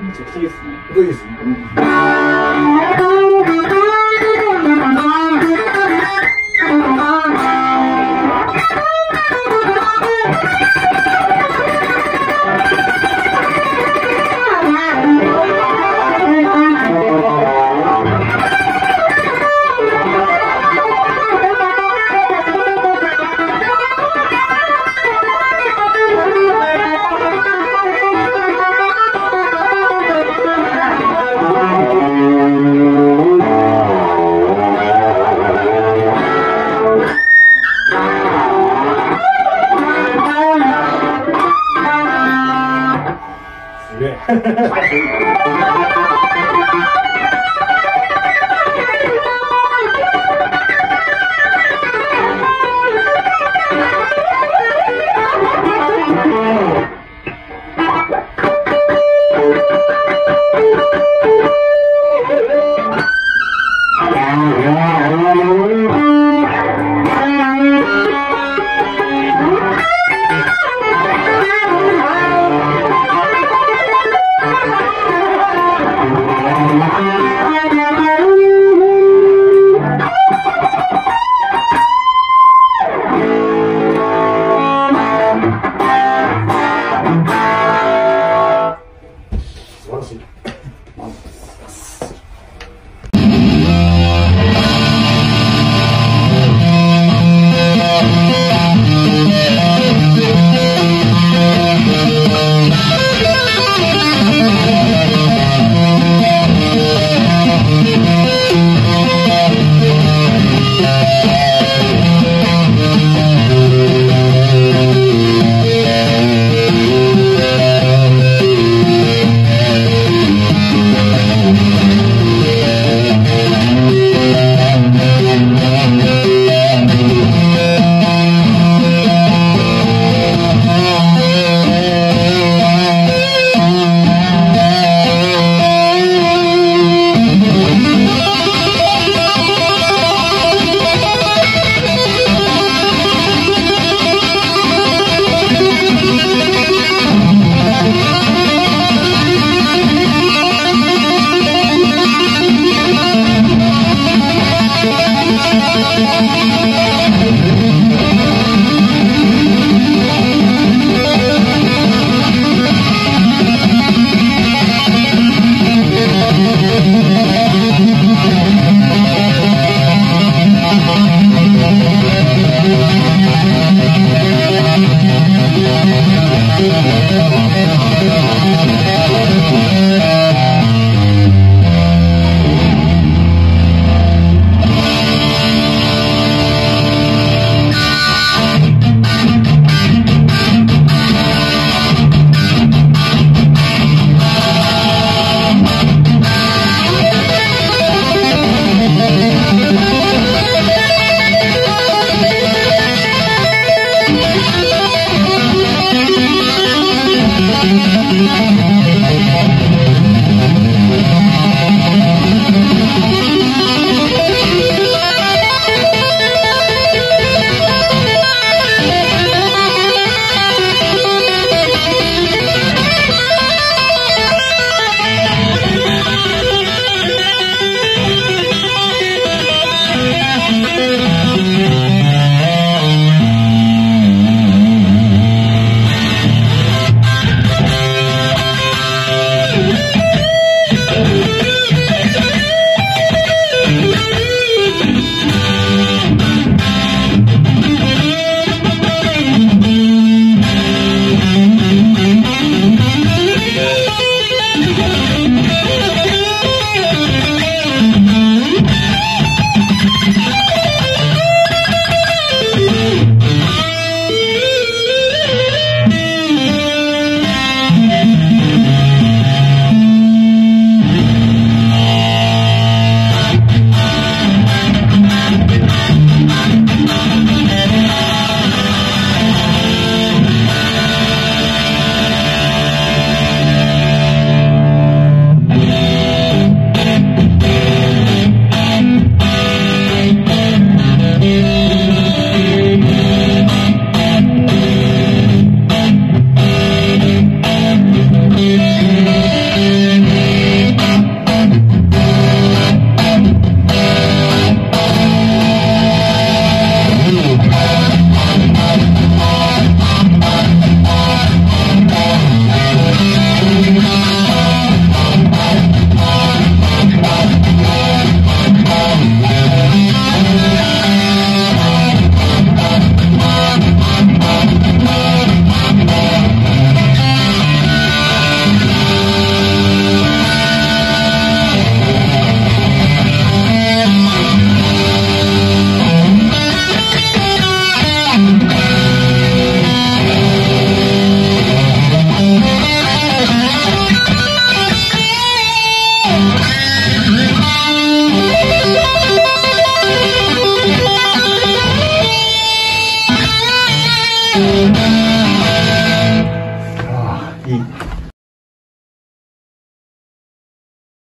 多少寸头？这可以死吗？可以死。许 Thank you.